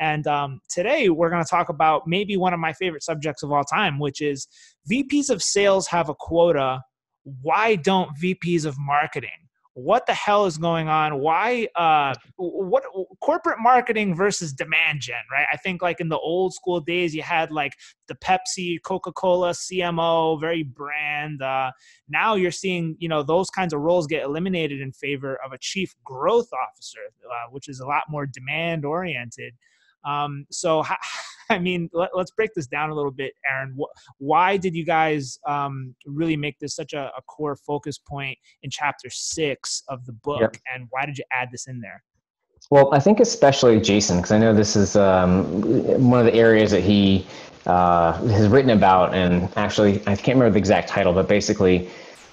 And um, today we're going to talk about maybe one of my favorite subjects of all time, which is VPs of sales have a quota. Why don't VPs of marketing? what the hell is going on why uh what corporate marketing versus demand gen right i think like in the old school days you had like the pepsi coca-cola cmo very brand uh now you're seeing you know those kinds of roles get eliminated in favor of a chief growth officer uh, which is a lot more demand oriented um so I mean, let, us break this down a little bit, Aaron. Why did you guys um, really make this such a, a, core focus point in chapter six of the book, yep. and why did you add this in there? Well, I think especially Jason, because I know this is um, one of the areas that he uh, has written about, and actually, I can't remember the exact title, but basically,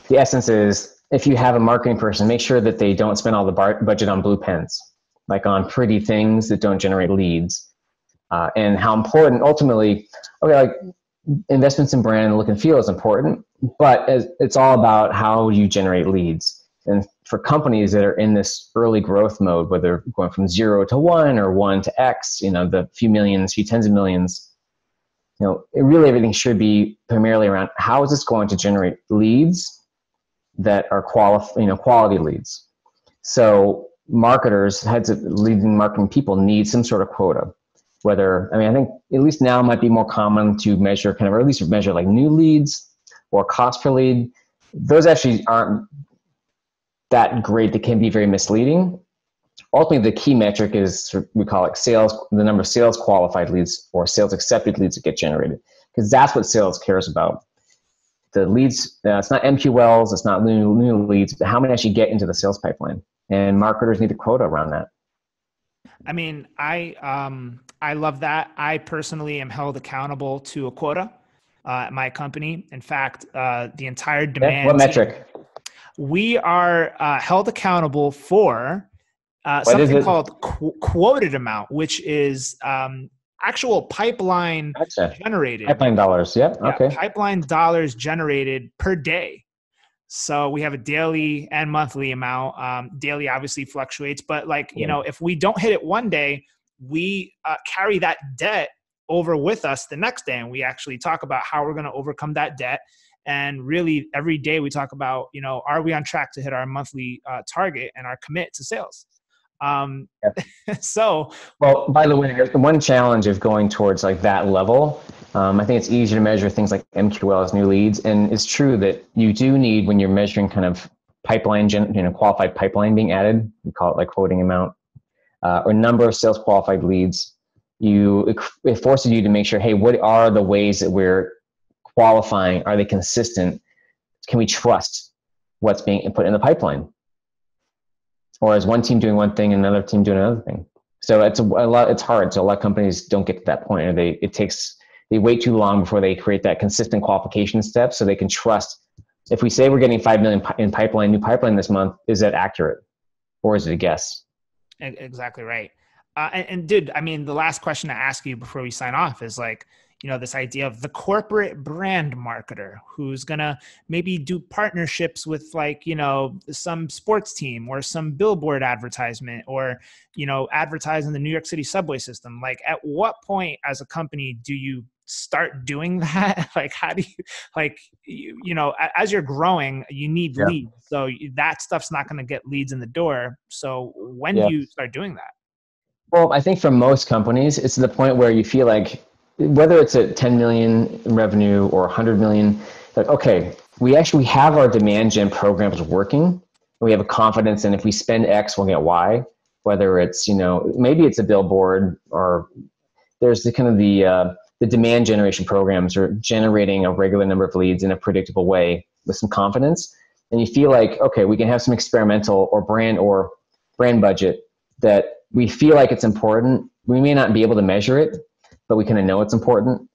the essence is if you have a marketing person, make sure that they don't spend all the bar- budget on blue pens, like on pretty things that don't generate leads uh, and how important ultimately, okay, like investments in brand look and feel is important, but it's all about how you generate leads. And for companies that are in this early growth mode, whether going from zero to one or one to X, you know, the few millions, few tens of millions, you know, it really everything should be primarily around how is this going to generate leads that are quali- you know, quality leads. So marketers, heads of leading marketing people need some sort of quota. Whether i mean i think at least now might be more common to measure kind of or at least measure like new leads or cost per lead. Those actually aren't that great. They can be very misleading. Ultimately the key metric is we call it sales the number of sales qualified leads or sales accepted leads that get generated because that's what sales cares about. The leads uh, it's not mqls it's not new, new leads but how many actually get into the sales pipeline and marketers need a quota around that I mean, I um, I love that. I personally am held accountable to a quota uh, at my company. In fact, uh, the entire demand. what metric? We are uh, held accountable for uh, something called qu- quoted amount, which is um, actual pipeline gotcha. generated. Pipeline dollars. Yep. Yeah, okay. Pipeline dollars generated per day. So we have a daily and monthly amount. Um, daily obviously fluctuates, but like yeah. you know, if we don't hit it one day, we uh, carry that debt over with us the next day, and we actually talk about how we're going to overcome that debt. And really, every day we talk about, you know, are we on track to hit our monthly uh, target and our commit to sales? Um, so, well, by the way, the one challenge of going towards like that level, um, I think it's easier to measure things like MQL as new leads, and it's true that you do need when you're measuring kind of pipeline, you know, qualified pipeline being added. You call it like quoting amount uh, or number of sales qualified leads. You it, it forces you to make sure, hey, what are the ways that we're qualifying? Are they consistent? Can we trust what's being put in the pipeline? Or is one team doing one thing and another team doing another thing? So it's a, a lot. It's hard. So a lot of companies don't get to that point, or they it takes they wait too long before they create that consistent qualification step, so they can trust. If we say we're getting five million in pipeline, new pipeline this month, is that accurate, or is it a guess? Exactly right. Uh, and, and dude, I mean, the last question to ask you before we sign off is like, you know this idea of the corporate brand marketer who's gonna maybe do partnerships with like you know some sports team or some billboard advertisement or you know advertise in the new york city subway system. Like at what point as a company do you start doing that? Like how do you like you, you know as you're growing you need yeah. leads. So that stuff's not going to get leads in the door. So when yeah. do you start doing that? Well i think for most companies it's the point where you feel like whether it's at 10 million revenue or 100 million, like, okay, we actually have our demand gen programs working. We have a confidence and if we spend X, we'll get Y. Whether it's, you know, maybe it's a billboard or there's the kind of the, uh, the demand generation programs are generating a regular number of leads in a predictable way with some confidence. And you feel like, okay, we can have some experimental or brand or brand budget that we feel like it's important. We may not be able to measure it, but we kind of know it's important.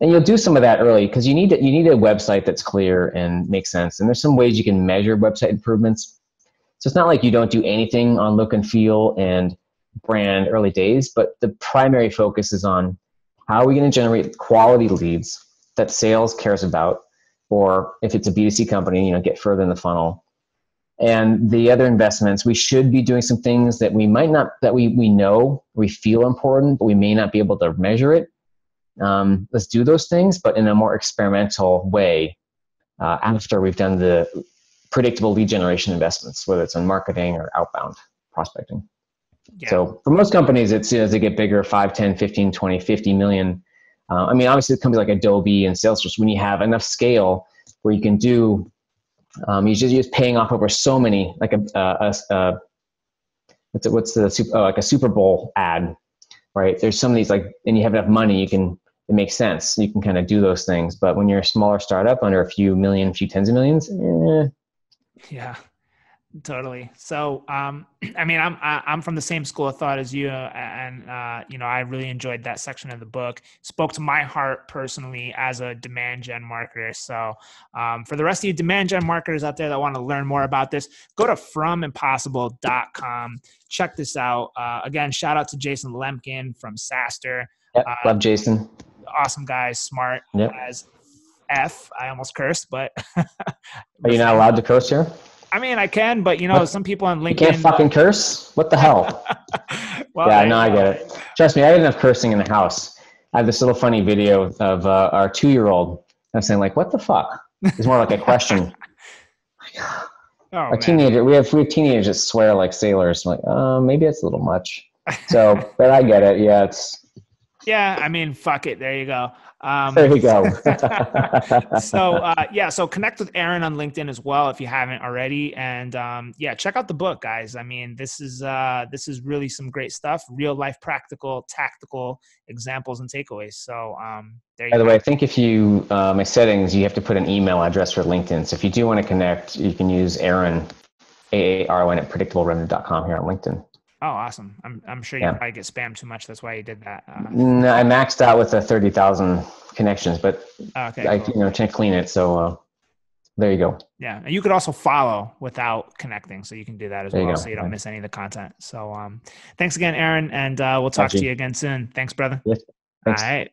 And you'll do some of that early because you need to, you need a website that's clear and makes sense. And there's some ways you can measure website improvements. So it's not like you don't do anything on look and feel and brand early days, but the primary focus is on how are we going to generate quality leads that sales cares about, or if it's a B2C company, you know, get further in the funnel. And the other investments we should be doing some things that we might not that we we know we feel important but we may not be able to measure it. Um, let's do those things but in a more experimental way uh, after we've done the predictable lead generation investments whether it's on marketing or outbound prospecting. Yeah. so for most companies it's as they get bigger 5 10 15 20 50 million. Uh, i mean obviously companies like adobe and salesforce when you have enough scale where you can do um, you just use paying off over so many, like a, a, what's, what's the super, oh, like a Super Bowl ad, right? There's some of these like, and you have enough money, you can it makes sense. You can kind of do those things. But when you're a smaller startup under a few million, few tens of millions, eh. yeah, totally. So um i mean i'm i'm from the same school of thought as you and uh you know i really enjoyed that section of the book. Spoke to my heart personally as a demand gen marketer. So um, for the rest of you demand gen marketers out there that want to learn more about this go to fromimpossible.com check this out. Uh, again shout out to jason lemkin from SaaStr. yep, uh, love jason. awesome guy smart yep. as f. I almost cursed but are you not allowed to curse here I mean, I can, but you know, what? some people on LinkedIn. You can't fucking curse? What the hell? well, yeah, no, I get it. Trust me, I didn't have cursing in the house. I have this little funny video of uh, our two year old. I'm saying, like, what the fuck? It's more like a question. oh, our man. teenager, we have, we have teenagers that swear like sailors. I'm like, uh, maybe it's a little much. So, but I get it. Yeah, it's. Yeah, I mean, fuck it. There you go. Um, there you go. so uh, yeah, so connect with Aaron on LinkedIn as well if you haven't already, and um, yeah, check out the book, guys. I mean, this is uh, this is really some great stuff, real life, practical, tactical examples and takeaways. So um, there. By the go. way, I think if you uh, my settings, you have to put an email address for LinkedIn. So if you do want to connect, you can use Aaron. A A R O N at predictablerevenue.com here on LinkedIn. Oh, awesome! I'm I'm sure you yeah. probably get spammed too much. That's why you did that. Uh, no, I maxed out with the thirty thousand connections, but okay, I cool. you know can't clean it. So uh, there you go. Yeah, and you could also follow without connecting, so you can do that as there well, you so you don't miss any of the content. So um, thanks again, Aaron, and uh, we'll talk Thank to you. you again soon. Thanks, brother. Yes. Thanks. All right.